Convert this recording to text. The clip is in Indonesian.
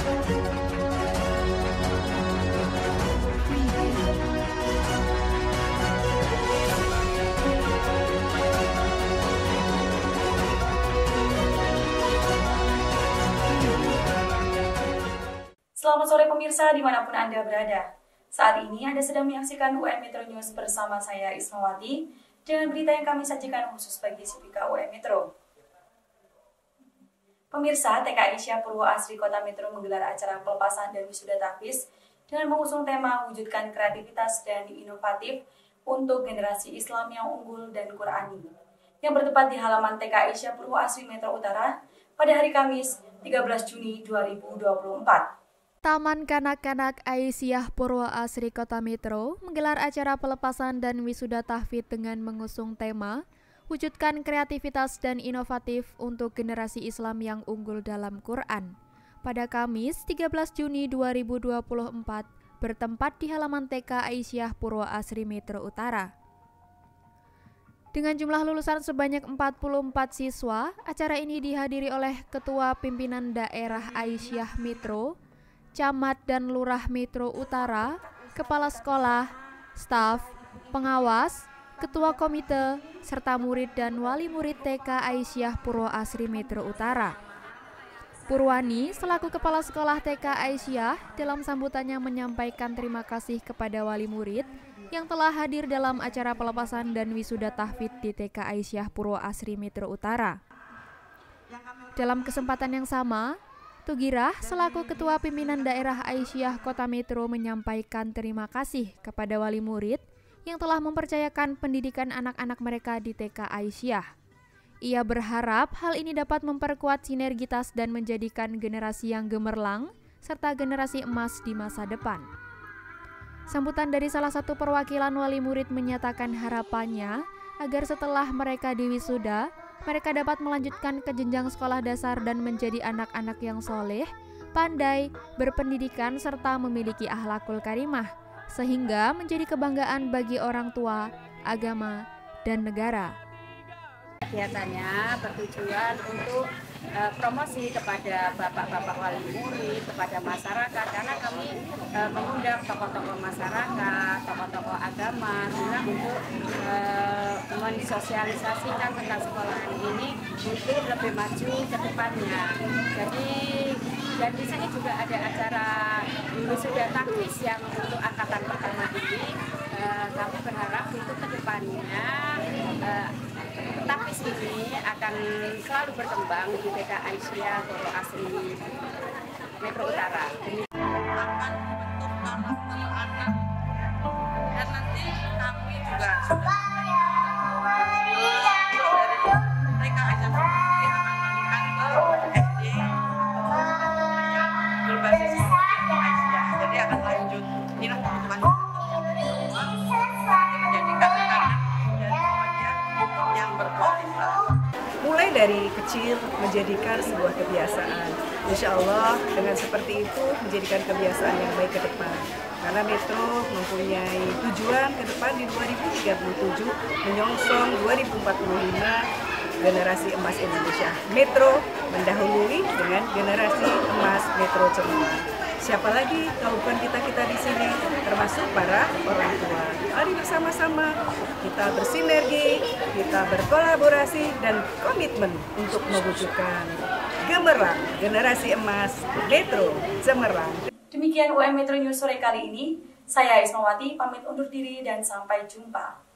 Selamat sore pemirsa di mana pun Anda berada. Saat ini Anda sedang menyaksikan UM Metro News bersama saya Ismawati dengan berita yang kami sajikan khusus bagi Sipika UM Metro. Pemirsa, TK Aisyah Purwo Asri Kota Metro menggelar acara pelepasan dan wisuda tahfiz dengan mengusung tema wujudkan kreativitas dan inovatif untuk generasi Islam yang unggul dan Qurani yang bertempat di halaman TK Aisyah Purwo Asri Metro Utara pada hari Kamis 13 Juni 2024. Taman Kanak-Kanak Aisyah Purwo Asri Kota Metro menggelar acara pelepasan dan wisuda tahfidz dengan mengusung tema Wujudkan kreativitas dan inovatif untuk generasi Islam yang unggul dalam Quran. Pada Kamis 13 Juni 2024 bertempat di halaman TK Aisyah Purwo Asri Metro Utara. Dengan jumlah lulusan sebanyak 44 siswa, acara ini dihadiri oleh Ketua Pimpinan Daerah Aisyah Metro, camat dan lurah Metro Utara, kepala sekolah, staf, pengawas, ketua komite, serta murid dan wali murid TK Aisyah Purwo Asri Metro Utara. Purwani selaku kepala sekolah TK Aisyah dalam sambutannya menyampaikan terima kasih kepada wali murid yang telah hadir dalam acara pelepasan dan wisuda tahfidz di TK Aisyah Purwo Asri Metro Utara. Dalam kesempatan yang sama, Tugirah selaku Ketua Pimpinan Daerah Aisyah Kota Metro menyampaikan terima kasih kepada wali murid yang telah mempercayakan pendidikan anak-anak mereka di TK Aisyah. Ia berharap hal ini dapat memperkuat sinergitas dan menjadikan generasi yang gemerlang serta generasi emas di masa depan. Sambutan dari salah satu perwakilan wali murid menyatakan harapannya agar setelah mereka diwisuda, mereka dapat melanjutkan ke jenjang sekolah dasar dan menjadi anak-anak yang soleh, pandai, berpendidikan, serta memiliki ahlakul karimah, sehingga menjadi kebanggaan bagi orang tua, agama, dan negara. Kegiatannya bertujuan untuk uh, promosi kepada bapak-bapak wali murid, kepada masyarakat, karena kami uh, mengundang tokoh-tokoh masyarakat, tokoh-tokoh agama, guna untuk uh, mensosialisasikan tentang sekolah ini untuk lebih maju ke depannya. Jadi dan di sini juga ada acara sudah taktis yang untuk angkatan pertama ini. Uh, kami berharap itu ke depannya uh, taktis ini akan selalu berkembang di TK Aisyah Goro Asri Metro Utara. akan membentuk anak dan nanti kami juga TK dari kecil menjadikan sebuah kebiasaan. Insya Allah dengan seperti itu menjadikan kebiasaan yang baik ke depan. Karena Metro mempunyai tujuan ke depan di 2037 menyongsong 2045 generasi emas Indonesia. Metro mendahului dengan generasi emas Metro Cemara. Siapa lagi kalau bukan kita-kita di sini, termasuk para orang tua. Mari bersama-sama kita bersinergi, kita berkolaborasi dan komitmen untuk mewujudkan gemerlap generasi emas Metro Cemerlang. Demikian UM Metro News sore kali ini. Saya Ismawati pamit undur diri dan sampai jumpa.